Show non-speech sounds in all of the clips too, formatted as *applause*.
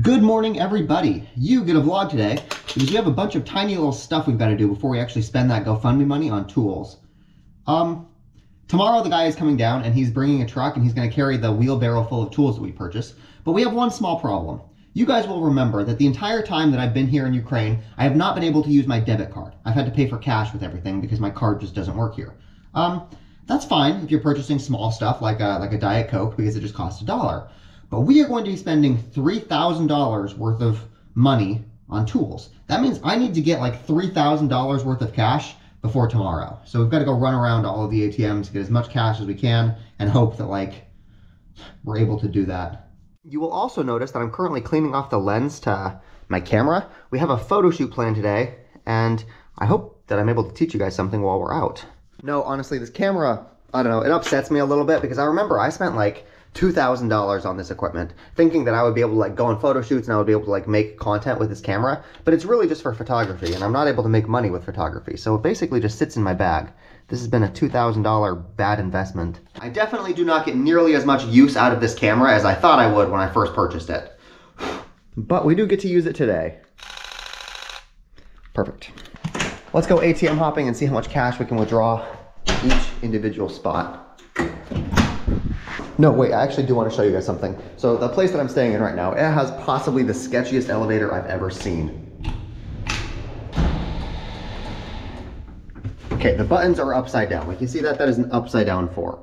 Good morning, everybody. You get a vlog today because we have a bunch of tiny little stuff we've got to do before we actually spend that GoFundMe money on tools. Um, tomorrow the guy is coming down and he's bringing a truck and he's going to carry the wheelbarrow full of tools that we purchased. But we have one small problem. You guys will remember that the entire time that I've been here in Ukraine, I have not been able to use my debit card. I've had to pay for cash with everything because my card just doesn't work here. Um, that's fine if you're purchasing small stuff like a, like a Diet Coke because it just costs a dollar. But we are going to be spending $3,000 worth of money on tools. That means I need to get like $3,000 worth of cash before tomorrow. So we've got to go run around to all of the ATMs, get as much cash as we can, and hope that like we're able to do that. You will also notice that I'm currently cleaning off the lens to my camera. We have a photo shoot planned today, and I hope that I'm able to teach you guys something while we're out. No, honestly, this camera, I don't know, it upsets me a little bit because I remember I spent like $2,000 on this equipment, thinking that I would be able to like go on photo shoots and I would be able to like make content with this camera, but it's really just for photography and I'm not able to make money with photography. So it basically just sits in my bag. This has been a $2,000 bad investment. I definitely do not get nearly as much use out of this camera as I thought I would when I first purchased it. *sighs* But we do get to use it today. Perfect. Let's go ATM hopping and see how much cash we can withdraw each individual spot. No, wait, I actually do want to show you guys something. So the place that I'm staying in right now, it has possibly the sketchiest elevator I've ever seen. Okay, the buttons are upside down. Like you see that, that is an upside down four.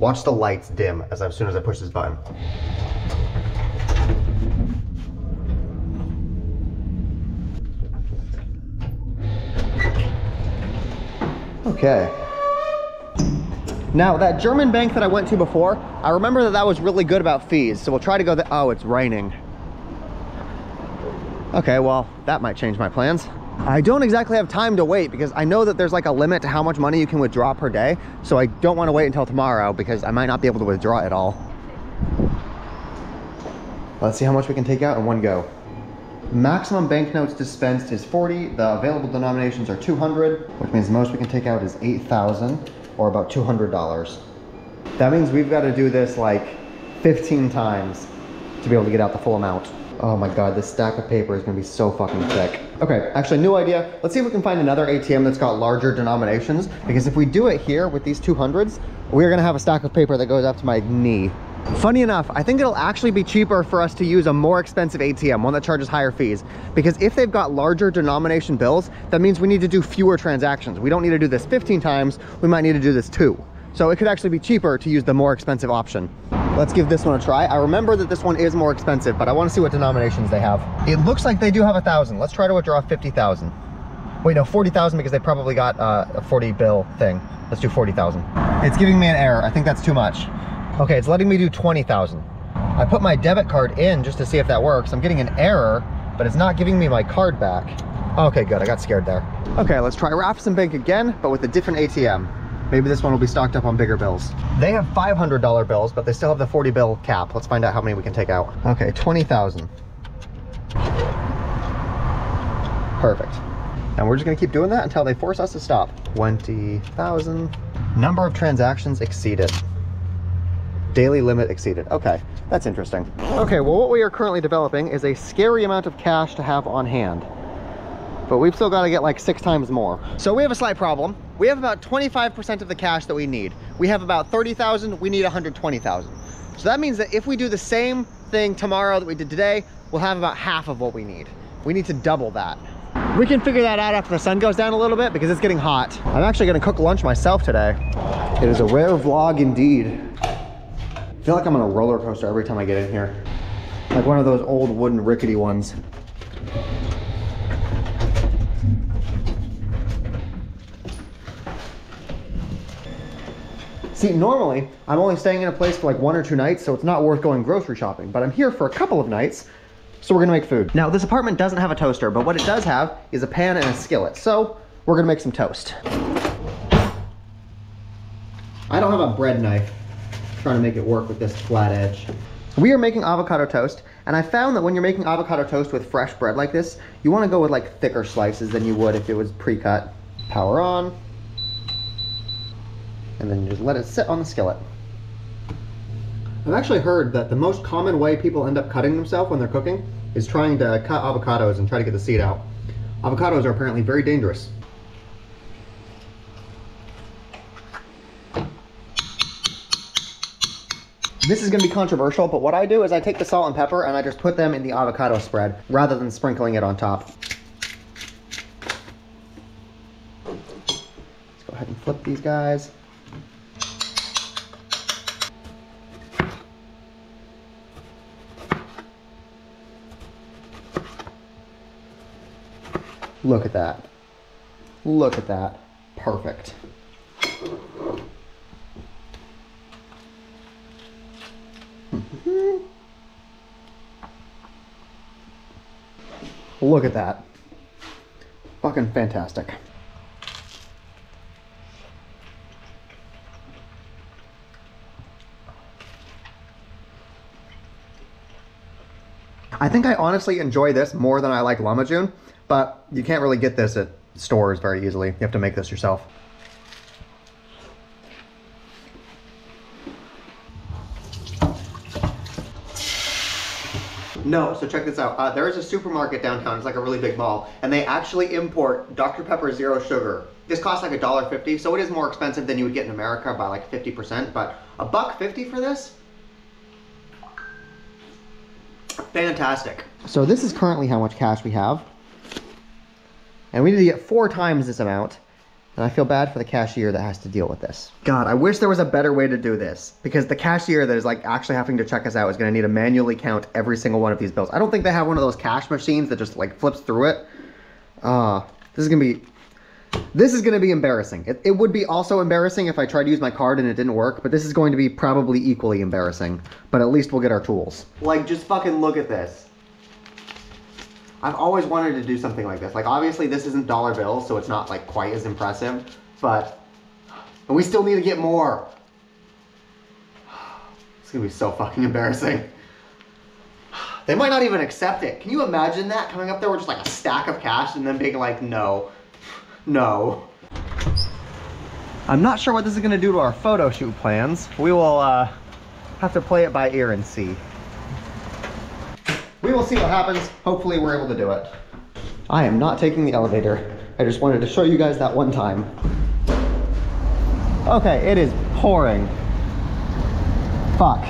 Watch the lights dim as, as soon as I push this button. Okay. Now, that German bank that I went to before, I remember that that was really good about fees. So we'll try to go there. Oh, it's raining. Okay, well, that might change my plans. I don't exactly have time to wait because I know that there's like a limit to how much money you can withdraw per day. So I don't want to wait until tomorrow because I might not be able to withdraw it all. Let's see how much we can take out in one go. Maximum banknotes dispensed is 40. The available denominations are 200, which means the most we can take out is 8,000 or about $200. That means we've got to do this like 15 times to be able to get out the full amount. Oh my God, this stack of paper is gonna be so fucking thick. Okay, actually new idea. Let's see if we can find another ATM that's got larger denominations because if we do it here with these 200s, we're gonna have a stack of paper that goes up to my knee. Funny enough, I think it'll actually be cheaper for us to use a more expensive ATM, one that charges higher fees. Because if they've got larger denomination bills, that means we need to do fewer transactions. We don't need to do this 15 times, we might need to do this two. So it could actually be cheaper to use the more expensive option. Let's give this one a try. I remember that this one is more expensive, but I wanna see what denominations they have. It looks like they do have a thousand. Let's try to withdraw 50,000. Wait, no, 40,000 because they probably got uh, a 40 bill thing. Let's do 40,000. It's giving me an error. I think that's too much. Okay, it's letting me do 20,000. I put my debit card in just to see if that works. I'm getting an error, but it's not giving me my card back. Okay, good, I got scared there. Okay, let's try Raiffeisen Bank again, but with a different ATM. Maybe this one will be stocked up on bigger bills. They have $500 bills, but they still have the 40 bill cap. Let's find out how many we can take out. Okay, 20,000. Perfect. And we're just gonna keep doing that until they force us to stop. 20,000. Number of transactions exceeded. Daily limit exceeded. Okay, that's interesting. Okay, well what we are currently developing is a scary amount of cash to have on hand. But we've still got to get like six times more. So we have a slight problem. We have about 25% of the cash that we need. We have about 30,000, we need 120,000. So that means that if we do the same thing tomorrow that we did today, we'll have about half of what we need. We need to double that. We can figure that out after the sun goes down a little bit because it's getting hot. I'm actually gonna cook lunch myself today. It is a rare vlog indeed feel like I'm on a roller coaster every time I get in here. Like one of those old wooden rickety ones. See, normally, I'm only staying in a place for like one or two nights, so it's not worth going grocery shopping. But I'm here for a couple of nights, so we're gonna make food. Now, this apartment doesn't have a toaster, but what it does have is a pan and a skillet. So, we're gonna make some toast. I don't have a bread knife trying to make it work with this flat edge. We are making avocado toast, and I found that when you're making avocado toast with fresh bread like this, you want to go with like thicker slices than you would if it was pre-cut. Power on, and then just let it sit on the skillet. I've actually heard that the most common way people end up cutting themselves when they're cooking is trying to cut avocados and try to get the seed out. Avocados are apparently very dangerous. This is gonna be controversial, but what I do is I take the salt and pepper and I just put them in the avocado spread rather than sprinkling it on top. Let's go ahead and flip these guys. Look at that. Look at that. Perfect. Look at that. Fucking fantastic. I think I honestly enjoy this more than I like Lamajun, but you can't really get this at stores very easily. You have to make this yourself. No, so check this out. Uh, there is a supermarket downtown. It's like a really big mall, and they actually import Dr. Pepper Zero Sugar. This costs like a dollar fifty, so it is more expensive than you would get in America by like fifty percent. But a buck fifty for this, fantastic. So this is currently how much cash we have, and we need to get four times this amount. And I feel bad for the cashier that has to deal with this. God, I wish there was a better way to do this because the cashier that is like actually having to check us out is gonna need to manually count every single one of these bills. I don't think they have one of those cash machines that just like flips through it. Uh, this is gonna be, this is gonna be embarrassing. It, it would be also embarrassing if I tried to use my card and it didn't work, but this is going to be probably equally embarrassing. But at least we'll get our tools. Like, just fucking look at this. I've always wanted to do something like this. Like obviously this isn't dollar bills, so it's not like quite as impressive, but we still need to get more. It's gonna be so fucking embarrassing. They might not even accept it. Can you imagine that coming up there with just like a stack of cash and then being like, no, no. I'm not sure what this is gonna do to our photo shoot plans. We will uh, have to play it by ear and see. We will see what happens. Hopefully we're able to do it. I am not taking the elevator. I just wanted to show you guys that one time. Okay, it is pouring. Fuck.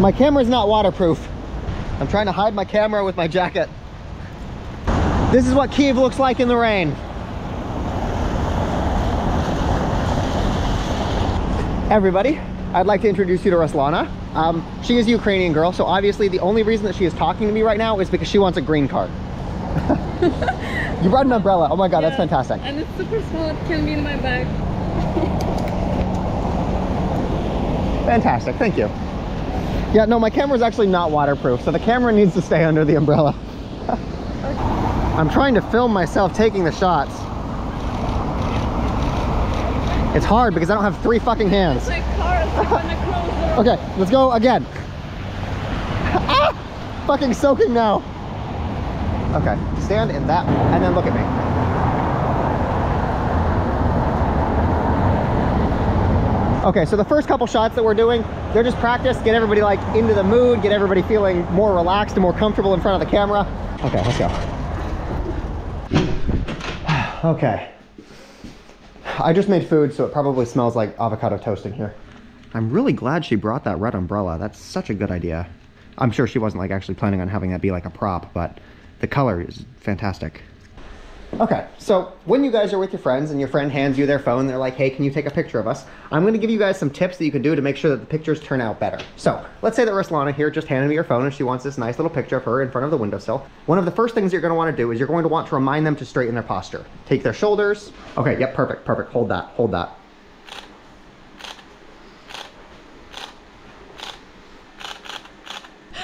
My camera's not waterproof. I'm trying to hide my camera with my jacket. This is what Kiev looks like in the rain. Everybody, I'd like to introduce you to Ruslana. Um, she is a Ukrainian girl, so obviously the only reason that she is talking to me right now is because she wants a green card. *laughs* you brought an umbrella. Oh my god, Yeah, that's fantastic. And it's super small, it can be in my bag. Fantastic, thank you. Yeah, no, my camera is actually not waterproof, so the camera needs to stay under the umbrella. *laughs* I'm trying to film myself taking the shots. It's hard because I don't have three fucking hands. It's like cars gonna close the Okay, let's go again. ah! Fucking soaking now. Okay, stand in that and then look at me. Okay, so the first couple shots that we're doing, they're just practice, get everybody like into the mood, get everybody feeling more relaxed and more comfortable in front of the camera. Okay, let's go. *sighs* okay. I just made food, so it probably smells like avocado toast in here. I'm really glad she brought that red umbrella. That's such a good idea. I'm sure she wasn't like actually planning on having that be like a prop, but the color is fantastic. Okay, so when you guys are with your friends and your friend hands you their phone, they're like, hey, can you take a picture of us? I'm gonna give you guys some tips that you can do to make sure that the pictures turn out better. So, let's say that Ruslana here just handed me her phone and she wants this nice little picture of her in front of the windowsill. One of the first things you're gonna wanna do is you're going to want to remind them to straighten their posture. Take their shoulders. Okay, yep, perfect, perfect. Hold that, hold that.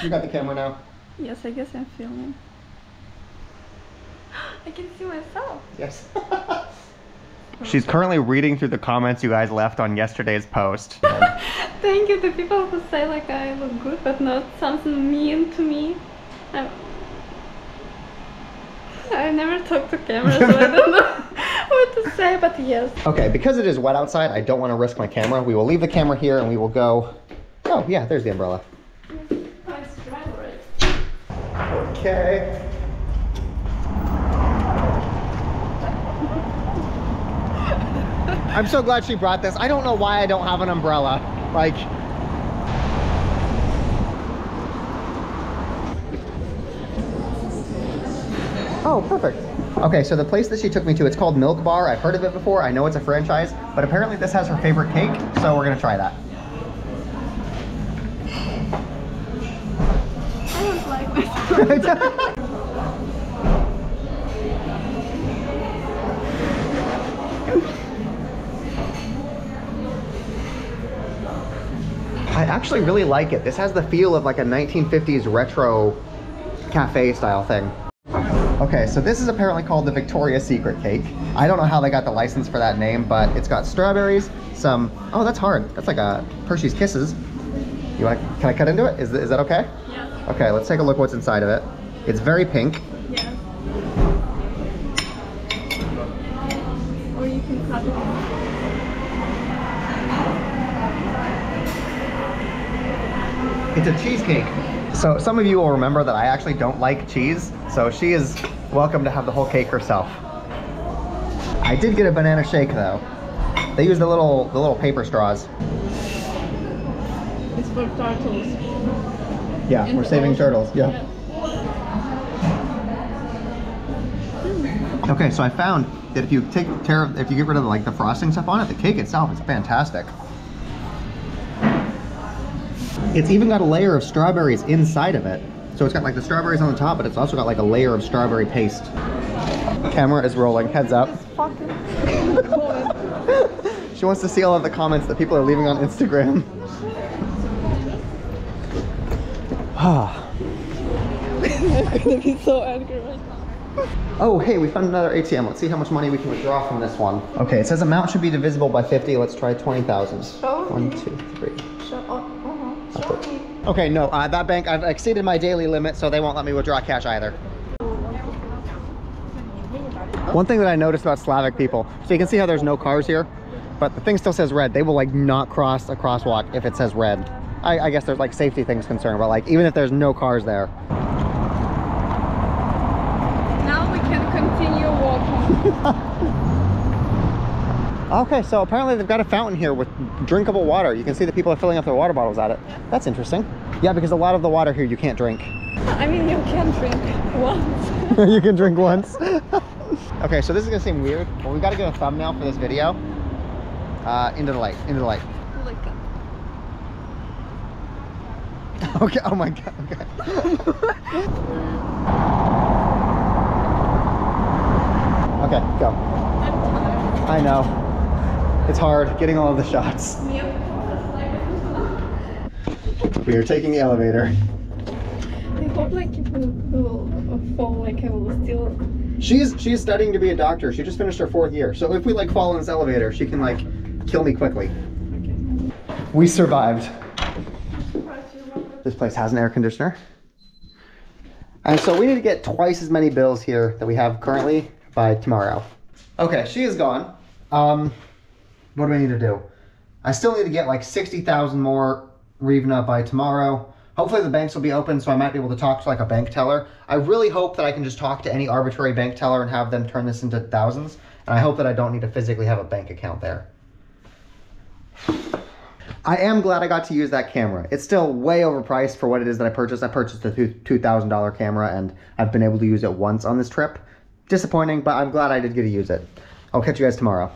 You got the camera now? Yes, I guess I'm filming. I can see myself. Yes. *laughs* She's currently reading through the comments you guys left on yesterday's post. *laughs* Thank you to people who say like I look good, but not something mean to me. I'm... I never talk to camera, so I don't know *laughs* what to say, but yes. Okay, because it is wet outside, I don't want to risk my camera. We will leave the camera here and we will go. Oh, yeah, there's the umbrella. Nice dry already. okay. I'm so glad she brought this. I don't know why I don't have an umbrella. Like, Oh, perfect. Okay, so the place that she took me to, it's called Milk Bar. I've heard of it before. I know it's a franchise, but apparently this has her favorite cake, so we're gonna try that. I don't like *laughs* myself. *laughs* actually really like it. This has the feel of like a 1950s retro cafe style thing. Okay, so this is apparently called the Victoria's Secret cake. I don't know how they got the license for that name, but it's got strawberries, some, oh, that's hard. That's like a Hershey's Kisses. You want, can I cut into it? Is, is that okay? Yeah. Okay, let's take a look what's inside of it. It's very pink. Yeah. Or you can cut it. It's a cheesecake. So some of you will remember that I actually don't like cheese, so she is welcome to have the whole cake herself. I did get a banana shake though. They use the little the little paper straws. It's for turtles. Yeah, we're saving turtles. Yeah. Hmm. Okay, so I found that if you take care of if you get rid of like the frosting stuff on it, the cake itself is fantastic. It's even got a layer of strawberries inside of it. So it's got like the strawberries on the top, but it's also got like a layer of strawberry paste. Camera is rolling, heads up. *laughs* She wants to see all of the comments that people are leaving on Instagram. I'm gonna be so angry right now. *sighs* Oh, hey, we found another ATM. Let's see how much money we can withdraw from this one. Okay, it says amount should be divisible by 50. Let's try 20,000. Show One, two, three. Oh, uh-huh. Show me. Okay, no, uh, that bank, I've exceeded my daily limit, so they won't let me withdraw cash either. One thing that I noticed about Slavic people, so you can see how there's no cars here, but the thing still says red. They will like not cross a crosswalk if it says red. I, I guess there's like safety things concerned, but like even if there's no cars there. Now we can continue walking. *laughs* Okay, so apparently they've got a fountain here with drinkable water. You can see the people are filling up their water bottles at it. That's interesting. Yeah, because a lot of the water here you can't drink. *laughs* I mean, you can drink once. *laughs* you can drink once. *laughs* okay, so this is gonna seem weird, but we gotta get a thumbnail for this video. Uh, into the light, into the light. Okay, oh my god, okay. okay, go. I'm tired. I know. It's hard getting all of the shots. Yep. We are taking the elevator. I hope like it will, will fall like I will still. She's she's studying to be a doctor. She just finished her fourth year. So if we like fall in this elevator, she can like kill me quickly. We survived. This place has an air conditioner. And so we need to get twice as many bills here that we have currently by tomorrow. Okay, she is gone. Um, what do we need to do? I still need to get like 60,000 more hryvnia by tomorrow. Hopefully the banks will be open so I might be able to talk to like a bank teller. I really hope that I can just talk to any arbitrary bank teller and have them turn this into thousands. And I hope that I don't need to physically have a bank account there. I am glad I got to use that camera. It's still way overpriced for what it is that I purchased. I purchased a $2,000 camera and I've been able to use it once on this trip. Disappointing, but I'm glad I did get to use it. I'll catch you guys tomorrow.